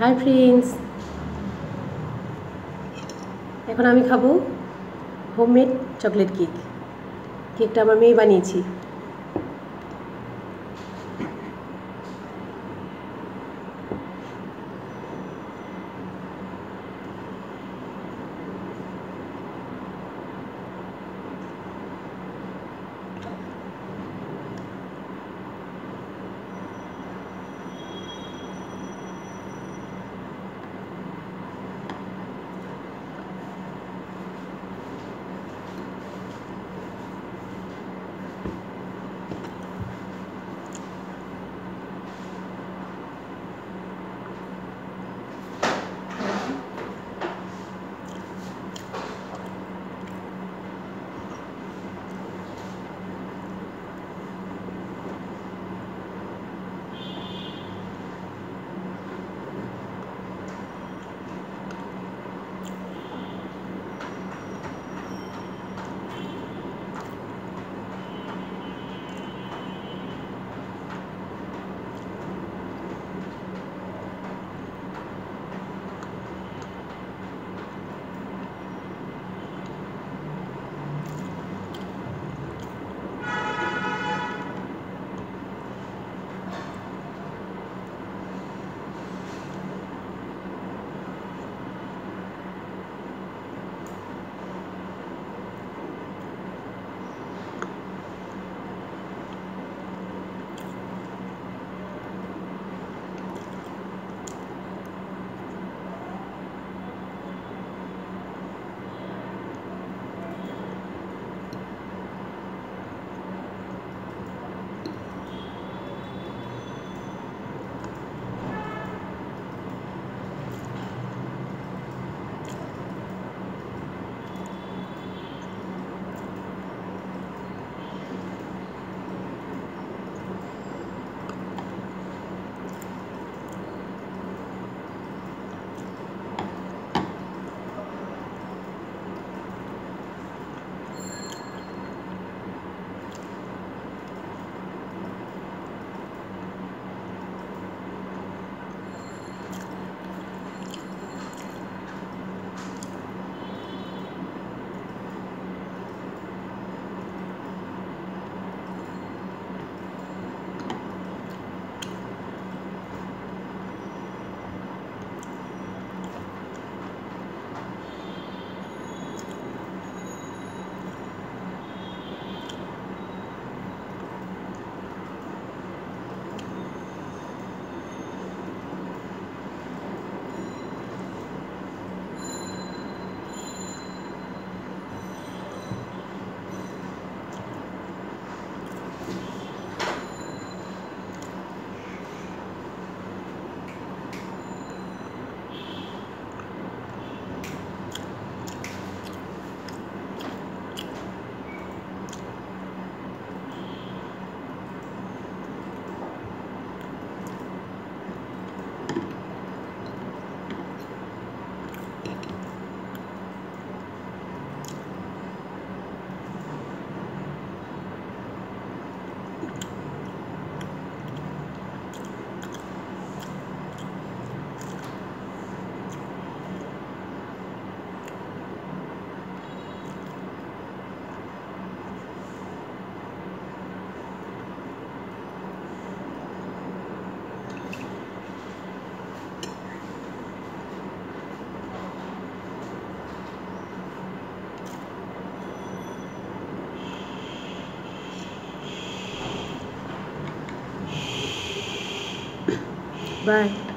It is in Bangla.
হাই ফ্রেন্ডস এখন আমি খাব হোমমেড চকলেট কেক কেকটা আমার মেয়ে বানিয়েছি। बाय